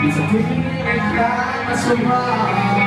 Bisa tingin ka na sumabay